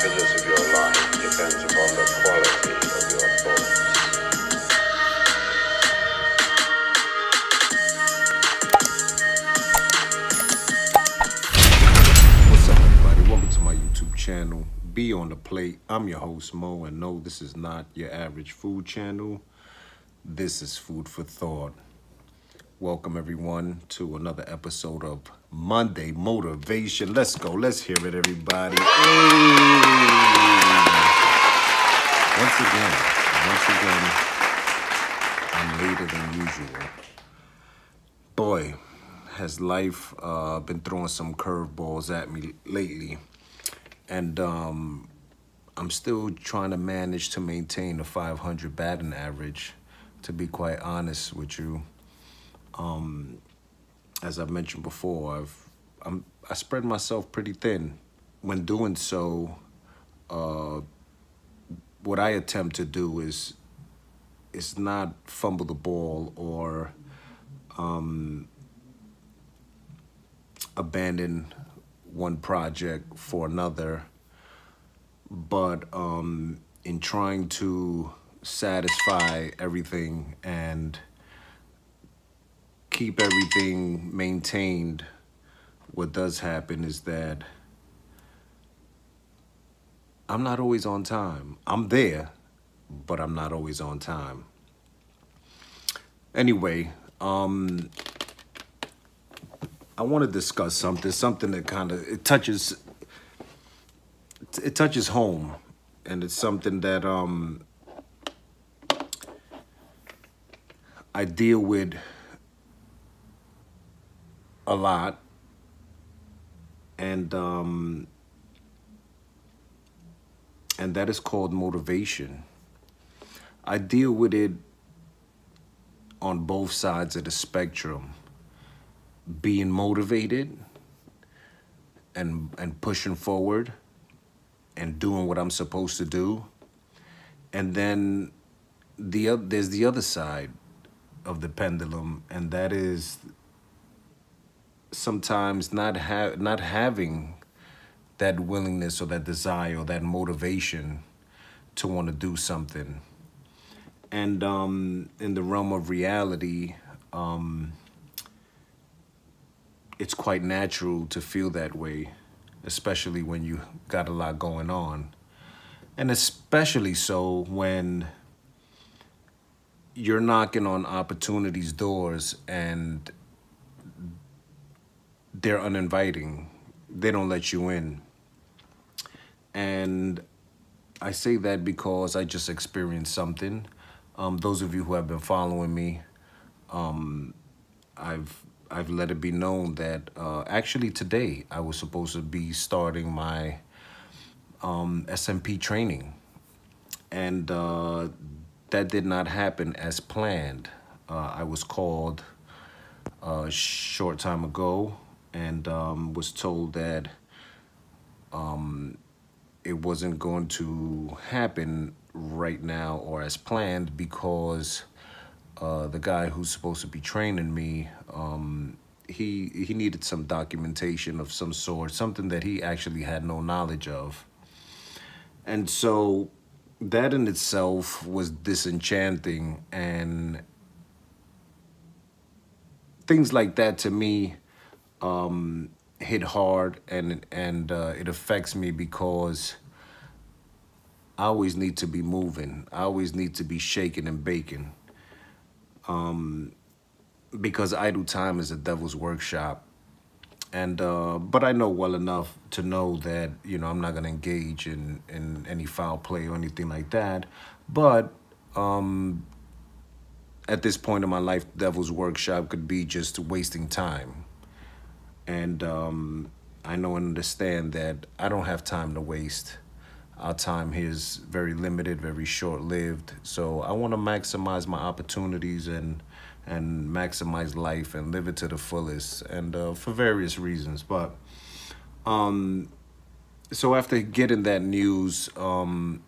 happiness of your life depends upon the quality of your thoughts. What's up, everybody? Welcome to my YouTube channel. Beyond the Plate. I'm your host Mo, and no, this is not your average food channel. This is food for thought. Welcome everyone to another episode of Monday Motivation. Let's go. Let's hear it, everybody. Hey! Once again, once again, I'm later than usual. Boy, has life uh, been throwing some curveballs at me lately. And um, I'm still trying to manage to maintain a 500 batting average, to be quite honest with you. Um, as I've mentioned before, I've I'm, I spread myself pretty thin. When doing so, uh, what I attempt to do is is not fumble the ball or um, abandon one project for another, but um, in trying to satisfy everything and keep everything maintained, what does happen is that I'm not always on time. I'm there, but I'm not always on time. Anyway, um, I want to discuss something, something that kind of it touches it touches home, and it's something that um I deal with a lot, and um and that is called motivation. I deal with it on both sides of the spectrum being motivated and and pushing forward and doing what I'm supposed to do. And then the there's the other side of the pendulum and that is sometimes not ha- not having that willingness or that desire or that motivation to want to do something. And um, in the realm of reality, um, it's quite natural to feel that way, especially when you got a lot going on. And especially so when you're knocking on opportunities' doors and they're uninviting. They don't let you in. And I say that because I just experienced something. Um, those of you who have been following me, um, I've I've let it be known that uh, actually today I was supposed to be starting my um, SMP training, and uh, that did not happen as planned. Uh, I was called a short time ago and um, was told that um, it wasn't going to happen right now or as planned because uh, the guy who's supposed to be training me, um, he he needed some documentation of some sort, something that he actually had no knowledge of. And so that in itself was disenchanting and things like that to me um, hit hard and and uh, it affects me because I always need to be moving. I always need to be shaking and baking. Um, because idle time is a devil's workshop. And uh, but I know well enough to know that you know I'm not gonna engage in in any foul play or anything like that. But um, at this point in my life, devil's workshop could be just wasting time. And um, I know and understand that I don't have time to waste. Our time here is very limited, very short lived. So I want to maximize my opportunities and and maximize life and live it to the fullest, and uh, for various reasons. But um, so after getting that news, um,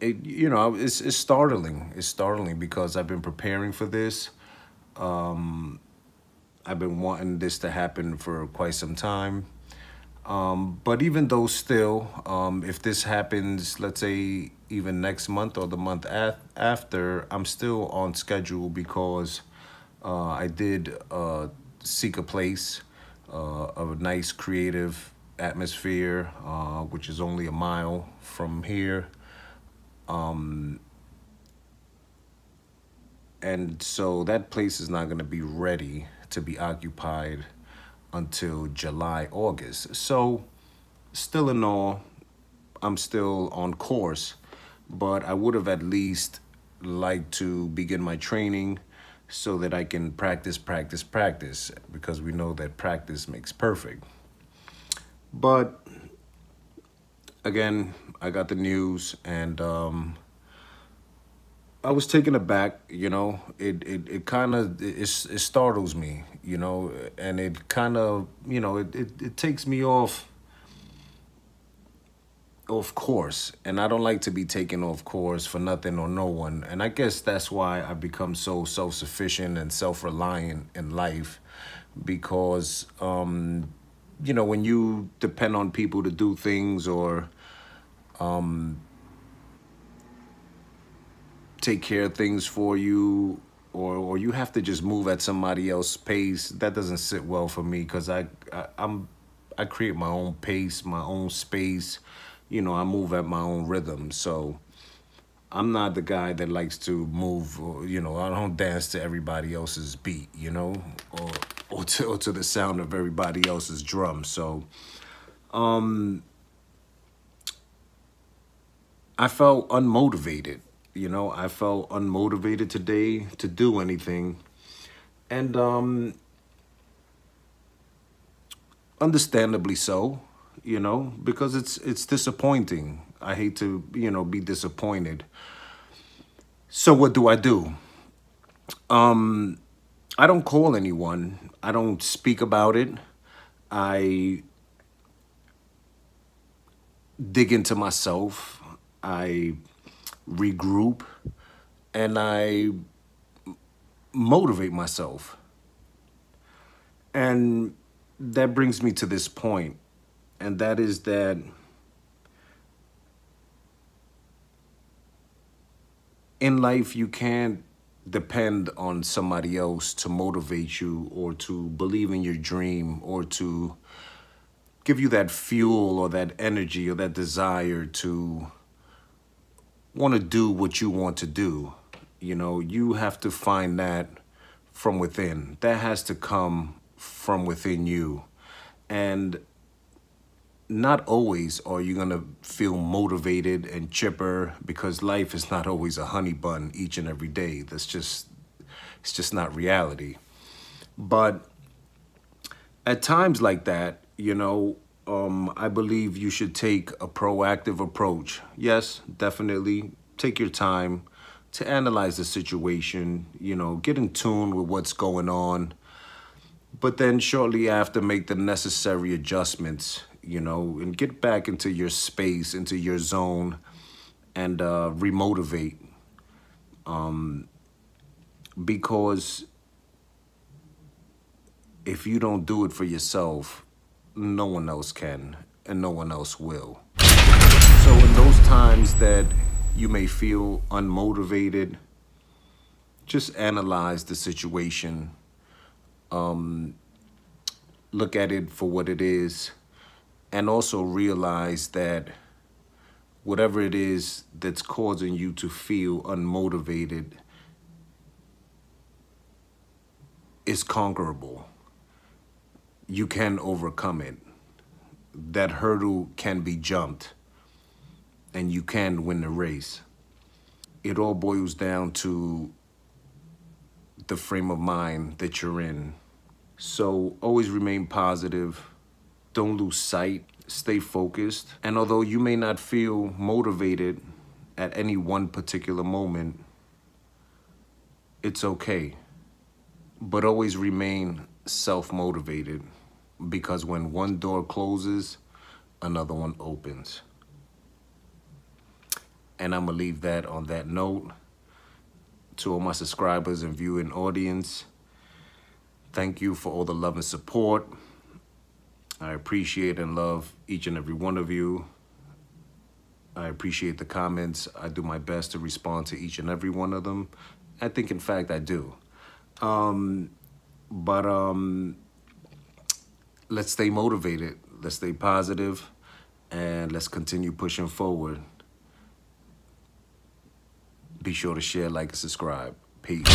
it you know it's it's startling. It's startling because I've been preparing for this. Um, I've been wanting this to happen for quite some time. Um, but even though still, um, if this happens, let's say even next month or the month af- after, I'm still on schedule because uh, I did uh, seek a place, uh, a nice creative atmosphere, uh, which is only a mile from here. Um, and so that place is not going to be ready to be occupied until July, August. So, still in all, I'm still on course, but I would have at least liked to begin my training so that I can practice, practice, practice, because we know that practice makes perfect. But again, I got the news and um, I was taken aback, you know. It it, it kind of it, it startles me, you know, and it kind of you know it, it, it takes me off off course, and I don't like to be taken off course for nothing or no one, and I guess that's why I've become so self sufficient and self reliant in life, because um, you know when you depend on people to do things or um take care of things for you or or you have to just move at somebody else's pace that doesn't sit well for me because I, I i'm i create my own pace my own space. You know i move at my own rhythm. So i'm not the guy that likes to move you know i don't dance to everybody else's beat you know or or to, or to the sound of everybody else's drum. So um i felt unmotivated you know, I felt unmotivated today to do anything. And um understandably so, you know, because it's it's disappointing. I hate to, you know, be disappointed. So what do I do? Um I don't call anyone. I don't speak about it. I dig into myself. I regroup, and I motivate myself. And that brings me to this point, and that is that in life you can't depend on somebody else to motivate you or to believe in your dream or to give you that fuel or that energy or that desire to want to do what you want to do. You know, you have to find that from within. That has to come from within you. And not always are you going to feel motivated and chipper because life is not always a honey bun each and every day. That's just, it's just not reality. But at times like that, you know, um, I believe you should take a proactive approach. Yes, definitely take your time to analyze the situation, you know, get in tune with what's going on, but then shortly after make the necessary adjustments, you know, and get back into your space, into your zone, and uh, remotivate. Um, because if you don't do it for yourself, no one else can and no one else will. So in those times that you may feel unmotivated, just analyze the situation. Um, look at it for what it is and also realize that whatever it is that's causing you to feel unmotivated is conquerable you can overcome it. That hurdle can be jumped and you can win the race. It all boils down to the frame of mind that you're in. So always remain positive. Don't lose sight. Stay focused. And although you may not feel motivated at any one particular moment, it's okay. But always remain self motivated because when one door closes, another one opens. And I'm to leave that on that note. To all my subscribers and viewing audience, thank you for all the love and support. I appreciate and love each and every one of you. I appreciate the comments. I do my best to respond to each and every one of them. I think, in fact, I do. Um, but um, let's stay motivated. Let's stay positive, and let's continue pushing forward. Be sure to share, like, and subscribe. Peace.